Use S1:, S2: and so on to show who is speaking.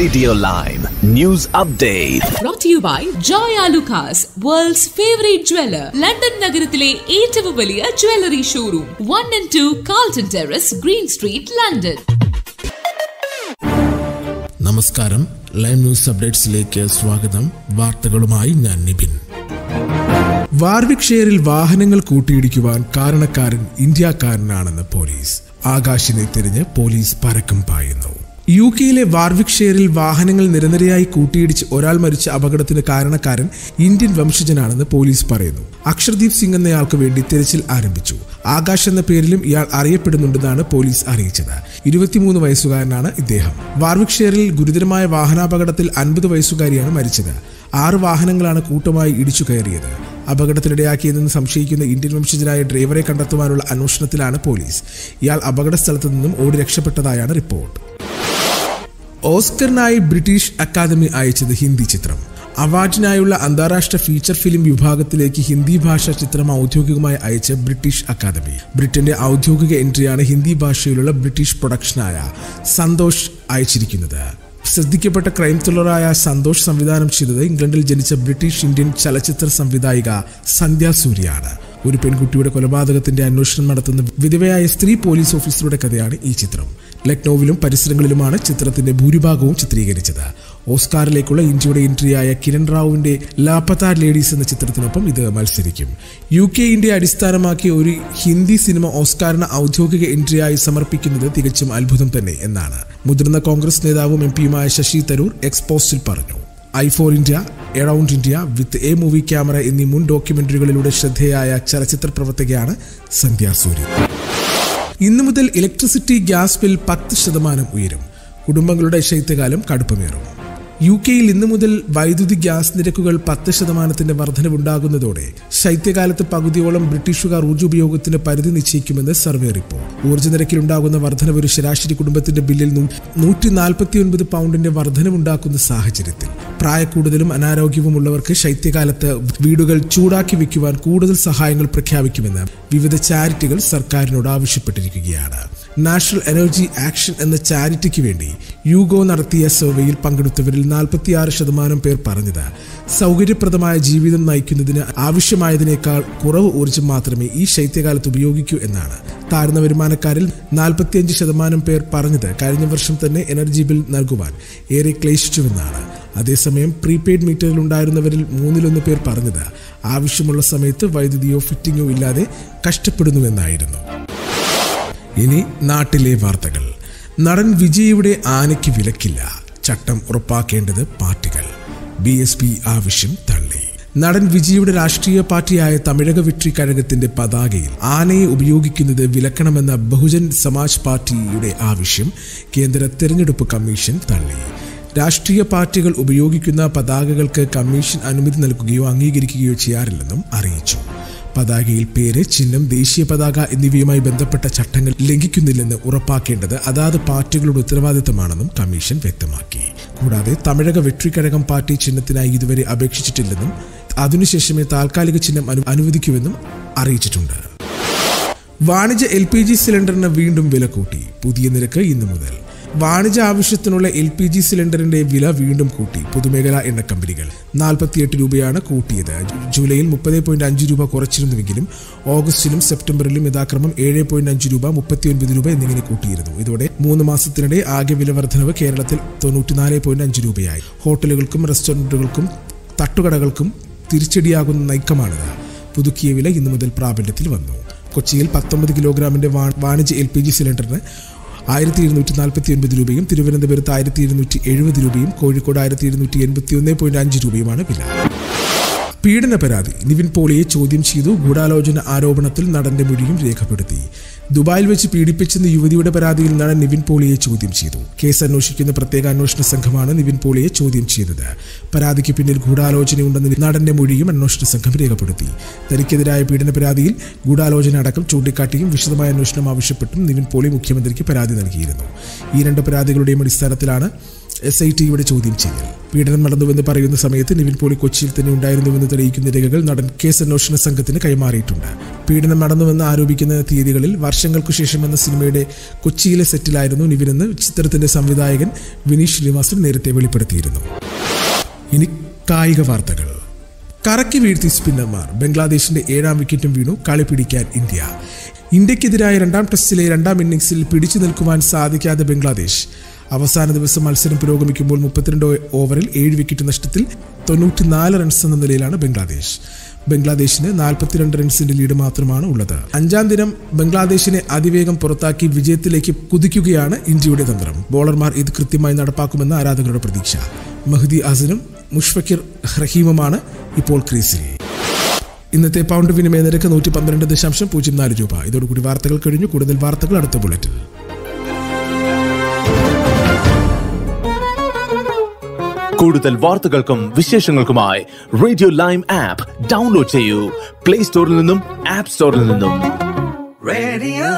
S1: Radio Lime news update
S2: brought to you by Joy Alucas, world's favorite jeweler. London നഗരത്തിലെ ഏറ്റവും വലിയ jewellery showroom one and two Carlton Terrace Green Street London
S3: നമസ്കാരം. Live news അപ്ഡേറ്റ്സിലേക്ക് സ്വാഗതം. വാർത്തകളുമായി ഞാൻ Nibin. Warwick ഷെയറിൽ വാഹനങ്ങൾ കൂട്ടിയിടിക്കുവാൻ കാരണക്കാരൻ ഇന്ത്യക്കാരനാണെന്ന് പോലീസ്. ആകാശിനെ തിരിഞ്ഞ് പോലീസ് പരക്കം പായുന്നു. യു കെയിലെ വാർവിക് ഷെയറിൽ വാഹനങ്ങൾ നിരനിരയായി കൂട്ടിയിടിച്ച് ഒരാൾ മരിച്ച അപകടത്തിന് കാരണക്കാരൻ ഇന്ത്യൻ വംശജനാണെന്ന് പോലീസ് പറയുന്നു. അക്ഷർദീപ് സിംഗ് എന്നയാൾക്ക് വേണ്ടി തിരച്ചിൽ ആരംഭിച്ചു. ആകാശ് എന്ന പേരിലും ഇയാൾ അറിയപ്പെടുന്നുണ്ടെന്നാണ് പോലീസ് അറിയിച്ചത്. ഇരുപത്തിമൂന്ന് വയസ്സുകാരനാണ് ഇദ്ദേഹം. വാർവിക് ഷെയറിൽ ഗുരുതരമായ വാഹനാപകടത്തിൽ അൻപത് വയസ്സുകാരിയാണ് മരിച്ചത്. ആറ് വാഹനങ്ങളാണ് കൂട്ടമായി ഇടിച്ചു കയറിയത്. അപകടത്തിനിടയാക്കിയതെന്ന് സംശയിക്കുന്ന ഇന്ത്യൻ വംശജനായ ഡ്രൈവറെ കണ്ടെത്തുവാനുള്ള അന്വേഷണത്തിലാണ് പോലീസ്. ഇയാൾ അപകട സ്ഥലത്ത് നിന്നും ഓടി രക്ഷപ്പെട്ടതായാണ് റിപ്പോർട്ട്. ഓസ്കറിനായി ബ്രിട്ടീഷ് അക്കാദമി അയച്ചത് ഹിന്ദി ചിത്രം. അവാർഡിനായുള്ള അന്താരാഷ്ട്ര ഫീച്ചർ ഫിലിം വിഭാഗത്തിലേക്ക് ഹിന്ദി ഭാഷാ ചിത്രം ഔദ്യോഗികമായി അയച്ച ബ്രിട്ടീഷ് അക്കാദമി. ബ്രിട്ടന്റെ ഔദ്യോഗിക എൻട്രിയാണ് ഹിന്ദി ഭാഷയിലുള്ള ബ്രിട്ടീഷ് പ്രൊഡക്ഷനായ സന്തോഷ് അയച്ചിരിക്കുന്നത്. ശ്രദ്ധിക്കപ്പെട്ട ക്രൈം ത്രില്ലറായ സന്തോഷ് സംവിധാനം ചെയ്തത് ഇംഗ്ലണ്ടിൽ ജനിച്ച ബ്രിട്ടീഷ് ഇന്ത്യൻ ചലച്ചിത്ര സംവിധായിക സന്ധ്യ സൂര്യയാണ്. ഒരു പെൺകുട്ടിയുടെ കൊലപാതകത്തിന്റെ അന്വേഷണം നടത്തുന്ന വിധവയായ സ്ത്രീ പോലീസ് ഓഫീസറുടെ കഥയാണ് ഈ ചിത്രം. ലക്നൌവിലും പരിസരങ്ങളിലുമാണ് ചിത്രത്തിന്റെ ഭൂരിഭാഗവും ചിത്രീകരിച്ചത്. ഓസ്കാറിലേക്കുള്ള ഇന്ത്യയുടെ എൻട്രിയായ കിരൺ റാവുവിന്റെ ലാപ്പത്താർ ലേഡീസ് എന്ന ചിത്രത്തിനൊപ്പം ഇത് മത്സരിക്കും. യു കെ ഇന്ത്യ അടിസ്ഥാനമാക്കി ഒരു ഹിന്ദി സിനിമ ഓസ്കാറിന് ഔദ്യോഗിക എൻട്രിയായി സമർപ്പിക്കുന്നത് തികച്ചും അത്ഭുതം തന്നെ എന്നാണ്. മുതിർന്ന കോൺഗ്രസ് നേതാവും എം പിയുമായ ശശി തരൂർ എക്സ്പോസ്റ്റിൽ പറഞ്ഞു. I for India around India with a movie camera എന്നീ മുൻ ഡോക്യുമെന്ററികളിലൂടെ ശ്രദ്ധേയായ ചലച്ചിത്ര പ്രവർത്തകയാണ് സന്ധ്യ സൂരി. ഇന്നു മുതൽ ഇലക്ട്രിസിറ്റി ഗ്യാസ് ബിൽ പത്ത് ശതമാനം ഉയരും. കുടുംബങ്ങളുടെ ശൈത്യകാലം കടുപ്പമേറും. യു കെയിൽ ഇന്നു മുതൽ വൈദ്യുതി ഗ്യാസ് നിരക്കുകൾ പത്ത് ശതമാനത്തിന്റെ വർധനവുണ്ടാകുന്നതോടെ ശൈത്യകാലത്ത് പകുതിയോളം ബ്രിട്ടീഷുകാർ ഊർജ ഉപയോഗത്തിന് പരിധി നിശ്ചയിക്കുമെന്ന് സർവേ റിപ്പോർട്ട്. ഊർജ നിരക്കിലുണ്ടാകുന്ന വർധനവ് ഒരു ശരാശരി കുടുംബത്തിന്റെ ബില്ലിൽ നൂറ്റി നാൽപ്പത്തിയൊൻപത് പൗണ്ടിന്റെ വർധനവുണ്ടാക്കുന്ന സാഹചര്യത്തിൽ. പ്രായക്കൂടുതലും അനാരോഗ്യവും ഉള്ളവർക്ക് ശൈത്യകാലത്ത് വീടുകൾ ചൂടാക്കി വെക്കുവാൻ കൂടുതൽ സഹായങ്ങൾ പ്രഖ്യാപിക്കുമെന്ന് വിവിധ ചാരിറ്റികൾ സർക്കാരിനോട് ആവശ്യപ്പെട്ടിരിക്കുകയാണ്. നാഷണൽ എനർജി ആക്ഷൻ എന്ന ചാരിറ്റിക്ക് വേണ്ടി യുഗോ നടത്തിയ സർവേയിൽ പങ്കെടുത്തവരിൽ നാൽപ്പത്തിയാറ് ശതമാനം പേർ പറഞ്ഞത് സൗകര്യപ്രദമായ ജീവിതം നയിക്കുന്നതിന് ആവശ്യമായതിനേക്കാൾ കുറവ് ഊർജം മാത്രമേ ഈ ശൈത്യകാലത്ത് ഉപയോഗിക്കൂ എന്നാണ്. താഴ്ന്ന വരുമാനക്കാരിൽ നാൽപ്പത്തിയഞ്ച് ശതമാനം പേർ പറഞ്ഞത് കഴിഞ്ഞ വർഷം തന്നെ എനർജി ബിൽ നൽകുവാൻ ഏറെ ക്ലേശിച്ചുവെന്നാണ്. അതേസമയം പ്രീപെയ്ഡ് മീറ്ററിൽ ഉണ്ടായിരുന്നവരിൽ മൂന്നിലൊന്ന് പേർ പറഞ്ഞത് ആവശ്യമുള്ള സമയത്ത് വൈദ്യുതിയോ ഫിറ്റിംഗോ ഇല്ലാതെ കഷ്ടപ്പെടുന്നുവെന്നായിരുന്നു. ഇനി നാട്ടിലെ വാർത്തകൾ. നടൻ വിജയുടെ ആനയ്ക്ക് വിലക്കില്ല. ചട്ടം ഉറപ്പാക്കേണ്ടത് പാർട്ടികൾ. ബി എസ് പി ആവശ്യം തള്ളി. നടൻ വിജയുടെ രാഷ്ട്രീയ പാർട്ടിയായ തമിഴക വിട്രി കഴകത്തിന്റെ പതാകയിൽ ആനയെ ഉപയോഗിക്കുന്നത് വിലക്കണമെന്ന ബഹുജൻ സമാജ് പാർട്ടിയുടെ ആവശ്യം കേന്ദ്ര തെരഞ്ഞെടുപ്പ് കമ്മീഷൻ തള്ളി. രാഷ്ട്രീയ പാർട്ടികൾ ഉപയോഗിക്കുന്ന പതാകകൾക്ക് കമ്മീഷൻ അനുമതി നൽകുകയോ അംഗീകരിക്കുകയോ ചെയ്യാറില്ലെന്നും അറിയിച്ചു. പതാകയിൽ പേര് ചിഹ്നം ദേശീയ പതാക എന്നിവയുമായി ബന്ധപ്പെട്ട ചട്ടങ്ങൾ ലംഘിക്കുന്നില്ലെന്ന് ഉറപ്പാക്കേണ്ടത് അതാത് പാർട്ടികളുടെ ഉത്തരവാദിത്തമാണെന്നും കമ്മീഷൻ വ്യക്തമാക്കി. കൂടാതെ തമിഴക വെട്രിക്കഴകം പാർട്ടി ചിഹ്നത്തിനായി ഇതുവരെ അപേക്ഷിച്ചിട്ടില്ലെന്നും അതിനുശേഷമേ താൽക്കാലിക ചിഹ്നം അനു അനുവദിക്കുമെന്നും അറിയിച്ചിട്ടുണ്ട്. വാണിജ്യ എൽ പി ജി സിലിണ്ടറിന് വീണ്ടും വില കൂട്ടി. പുതിയ നിരക്ക് ഇന്നു മുതൽ വാണിജ്യ ആവശ്യത്തിനുള്ള എൽ പി ജി സിലിണ്ടറിന്റെ വില വീണ്ടും കൂട്ടി. പൊതുമേഖലാ എണ്ണ കമ്പനികൾ നാൽപ്പത്തിയെട്ട് രൂപയാണ് കൂട്ടിയത്. ജൂലൈയിൽ മുപ്പത് പോയിന്റ് അഞ്ച് രൂപ കുറച്ചിരുന്നുവെങ്കിലും ഓഗസ്റ്റിലും സെപ്റ്റംബറിലും യഥാക്രമം ഏഴ് പോയിന്റ് അഞ്ച് രൂപ മുപ്പത്തിയൊൻപത് രൂപ എന്നിങ്ങനെ കൂട്ടിയിരുന്നു. ഇതോടെ മൂന്ന് മാസത്തിനിടെ ആകെ വില വർധനവ് കേരളത്തിൽ തൊണ്ണൂറ്റിനാല് പോയിന്റ് അഞ്ച് രൂപയായി. ഹോട്ടലുകൾക്കും റെസ്റ്റോറന്റുകൾക്കും തട്ടുകടകൾക്കും തിരിച്ചടിയാകുന്ന നയക്കമാണിത് പുതുക്കിയ വില ഇന്നു മുതൽ പ്രാബല്യത്തിൽ വന്നു. കൊച്ചിയിൽ പത്തൊമ്പത് കിലോഗ്രാമിന്റെ വാണിജ്യ എൽ പി ജി സിലിണ്ടറിന് ആയിരത്തി ഇരുന്നൂറ്റി നാൽപ്പത്തി ഒൻപത് രൂപയും തിരുവനന്തപുരത്ത് ആയിരത്തി ഇരുന്നൂറ്റി എഴുപത് രൂപയും കോഴിക്കോട് ആയിരത്തി ഇരുന്നൂറ്റി എൺപത്തി ഒന്ന് പോയിന്റ് അഞ്ച് രൂപയുമാണ് വില. പീഡന പരാതി. നിവിൻ പോളിയെ ചോദ്യം ചെയ്തു ഗൂഢാലോചന ആരോപണത്തിൽ നടന്റെ മൊഴിയും രേഖപ്പെടുത്തി. ദുബായിൽ വെച്ച് പീഡിപ്പിച്ചെന്ന യുവതിയുടെ പരാതിയിൽ നടൻ നിവിൻ പോളിയെ ചോദ്യം ചെയ്തു. കേസ് അന്വേഷിക്കുന്ന പ്രത്യേക അന്വേഷണ സംഘമാണ് നിവിൻ പോളിയെ ചോദ്യം ചെയ്തത്. പരാതിക്ക് പിന്നിൽ ഗൂഢാലോചനയുണ്ടെന്ന് നടന്റെ മൊഴിയും അന്വേഷണ സംഘം രേഖപ്പെടുത്തി. തനിക്കെതിരായ പീഡന പരാതിയിൽ ഗൂഢാലോചന അടക്കം ചൂണ്ടിക്കാട്ടിയും വിശദമായ അന്വേഷണം ആവശ്യപ്പെട്ടും നിവിൻ പോളി മുഖ്യമന്ത്രിക്ക് പരാതി നൽകിയിരുന്നു. ഈ രണ്ട് പരാതികളുടെയും അടിസ്ഥാനത്തിലാണ് എസ് ഐ ടിയുടെ ചോദ്യം ചെയ്യൽ. പീഡനം നടന്നുവെന്ന് പറയുന്ന സമയത്ത് നിവിൻ പോളി കൊച്ചിയിൽ തന്നെ ഉണ്ടായിരുന്നുവെന്ന് തെളിയിക്കുന്ന രേഖകൾ നടൻ കേസ് അന്വേഷണ സംഘത്തിന് കൈമാറിയിട്ടുണ്ട്. പീഡനം നടന്നുവെന്ന് ആരോപിക്കുന്ന തീയതികളിൽ വർഷങ്ങൾക്കു ശേഷം എന്ന സിനിമയുടെ കൊച്ചിയിലെ സെറ്റിലായിരുന്നു നിവിനെന്ന് ചിത്രത്തിന്റെ സംവിധായകൻ വിനീഷ് ശ്രീനിവാസൻ നേരത്തെ വെളിപ്പെടുത്തിയിരുന്നു. ഇനി കായിക വാർത്തകൾ. കറക്കി വീഴ്ത്തി സ്പിന്നർമാർ. ബംഗ്ലാദേശിന്റെ ഏഴാം വിക്കറ്റും വീണു കളി പിടിക്കാൻ ഇന്ത്യ. ഇന്ത്യക്കെതിരായ രണ്ടാം ടെസ്റ്റിലെ രണ്ടാം ഇന്നിംഗ്സിൽ പിടിച്ചു നിൽക്കുവാൻ സാധിക്കാതെ ബംഗ്ലാദേശ്. അവസാന ദിവസം മത്സരം പുരോഗമിക്കുമ്പോൾ മുപ്പത്തിരണ്ട് ഓവറിൽ ഏഴ് വിക്കറ്റ് നഷ്ടത്തിൽ തൊണ്ണൂറ്റിനാല് റൺസ് എന്ന നിലയിലാണ് ബംഗ്ലാദേശ്. ബംഗ്ലാദേശിന് നാൽപ്പത്തിരണ്ട് റൺസിന്റെ ലീഡ് മാത്രമാണ് ഉള്ളത്. അഞ്ചാം ദിനം ബംഗ്ലാദേശിനെ അതിവേഗം പുറത്താക്കി വിജയത്തിലേക്ക് കുതിക്കുകയാണ് ഇന്ത്യയുടെ തന്ത്രം. ബോളർമാർ ഇത് കൃത്യമായി നടപ്പാക്കുമെന്ന് ആരാധകരുടെ പ്രതീക്ഷ. മഹ്ദി അസനും മുഷ്ഫക്കിർ റഹീമുമാണ് ഇപ്പോൾ ക്രീസിൽ ഇന്നത്തെ പൗണ്ട് വിനിമയ നിരക്ക് നൂറ്റി പന്ത്രണ്ട് ദശാംശം പൂജ്യം നാല് രൂപ. ഇതോടുകൂടി വാർത്തകൾ കഴിഞ്ഞു. കൂടുതൽ വാർത്തകൾ അടുത്ത ബുള്ളറ്റിൽ.
S1: കൂടുതൽ വാർത്തകൾക്കും വിശേഷങ്ങൾക്കുമായി റേഡിയോ ലൈം ആപ്പ് ഡൗൺലോഡ് ചെയ്യൂ പ്ലേ സ്റ്റോറിൽ നിന്നും ആപ്പ് സ്റ്റോറിൽ നിന്നും
S4: റേഡിയോ.